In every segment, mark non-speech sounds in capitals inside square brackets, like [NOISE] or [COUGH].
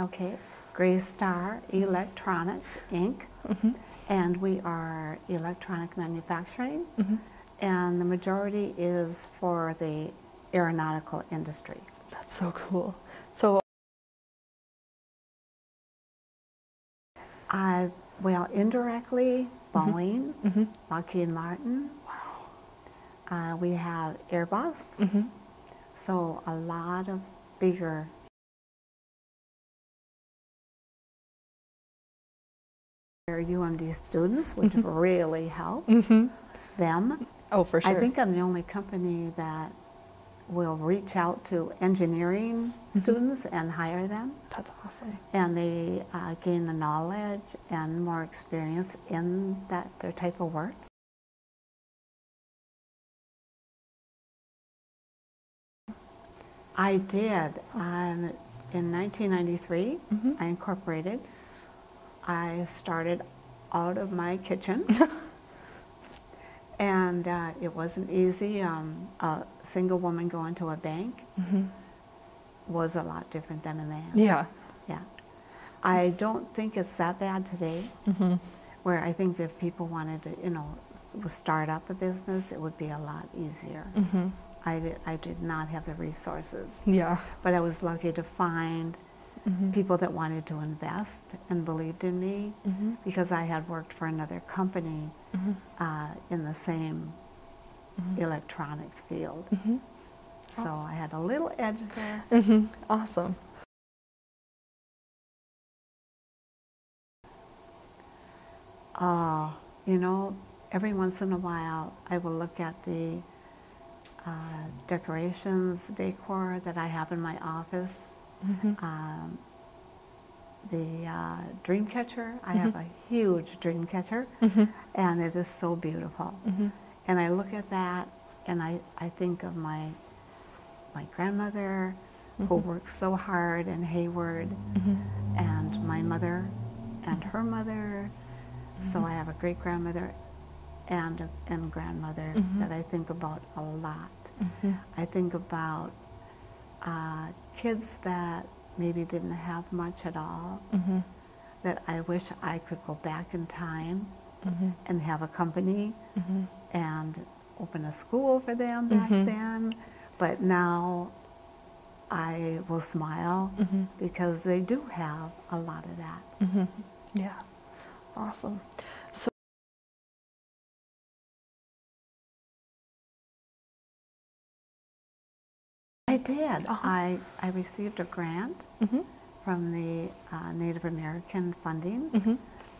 Okay, Gray Star Electronics Inc. Mhm. And we are electronic manufacturing, Mhm. and the majority is for the aeronautical industry. That's so cool. So, I, well, indirectly, Boeing, mhm. Lockheed Martin. Uh, we have Airbus, Mhm. so a lot of bigger UMD students, which really helps Mhm. them. Oh, for sure. I think I'm the only company that will reach out to engineering students and hire them, that's awesome. and they uh, gain the knowledge and more experience in that their type of work. I did. Um, in 1993, Mhm. I incorporated. I started out of my kitchen. [LAUGHS] and uh, it wasn't easy. Um, a single woman going to a bank Mhm. was a lot different than a man. Yeah. Yeah. I don't think it's that bad today, Mhm. where I think if people wanted to, you know, start up a business, it would be a lot easier. Mhm. I, did, I did not have the resources, Yeah. but I was lucky to find Mhm. people that wanted to invest and believed in me Mhm. because I had worked for another company Mhm. uh, in the same Mhm. electronics field. Mhm. So Awesome. I had a little edge there. Mhm. Awesome. Uh, you know, every once in a while I will look at the uh, decorations, decor that I have in my office. Mhm. Um, the uh, dream catcher, I have a huge dream catcher, Mhm. and it is so beautiful. Mhm. And I look at that and I, I think of my, my grandmother who Mhm. worked so hard in Hayward and my mother and her mother. So I have a great grandmother and a, and grandmother Mhm. that I think about a lot. Mhm. I think about uh, kids that maybe didn't have much at all, Mhm. that I wish I could go back in time Mhm. and have a company Mhm. and open a school for them back Mhm. then. But now I will smile Mhm. because they do have a lot of that. Yeah. Awesome. I did. Uh-huh. I, I received a grant Mhm. from the uh, Native American funding. Mhm.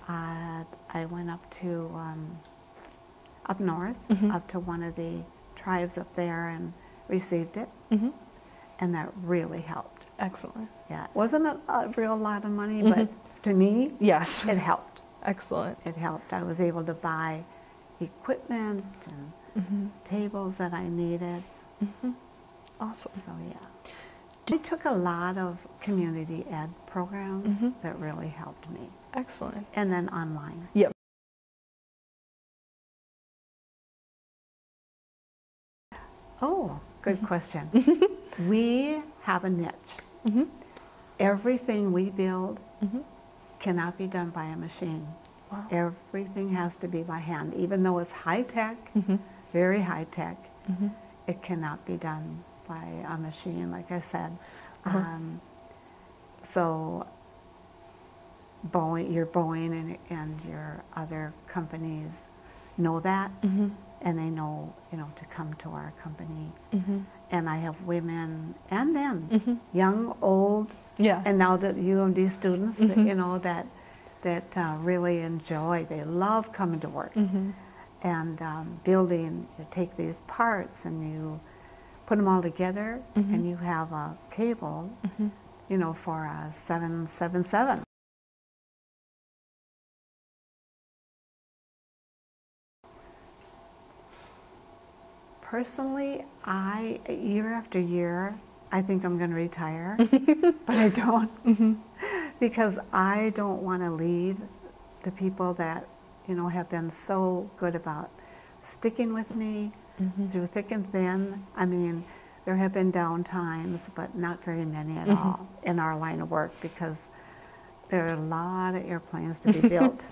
Uh, I went up to um, up north, Mhm. up to one of the tribes up there, and received it, Mhm. and that really helped. Excellent. Yeah, it wasn't a, a real lot of money, but to me, Yes. it helped. Excellent. It helped. I was able to buy equipment and Mhm. tables that I needed. Mhm. Awesome. So yeah. I took a lot of community ed programs Mhm. that really helped me. Excellent. And then online. Yep. Oh, good Mm-hmm. question. we have a niche. Mhm. Everything we build Mhm. cannot be done by a machine. Wow. Everything has to be by hand. Even though it's high tech, Mhm. very high tech, it cannot be done by a machine, like I said. Uh-huh. Um, so Boeing, your Boeing and, and your other companies know that, Mhm. and they know, you know, to come to our company. Mhm. And I have women and men, Mhm. young, old, Yeah. and now the UMD students, that, Mhm. you know, that that uh, really enjoy. They love coming to work Mhm. and um, building. You take these parts and you put them all together, Mhm. and you have a cable, Mhm. you know, for a seven seven seven. Personally, I year after year, I think I'm going to retire, [LAUGHS] but I don't Mhm. [LAUGHS] because I don't want to leave the people that you know have been so good about sticking with me Mhm. through thick and thin. I mean, There have been down times, but not very many at Mhm. all in our line of work because there are a lot of airplanes to be [LAUGHS] built.